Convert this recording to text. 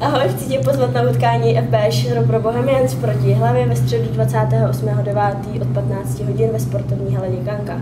Ahoj, chci tě pozvat na utkání FBŠ pro Bohemians proti Hlavě ve středu 28.9. od 15 hodin ve sportovní hale Děkanka.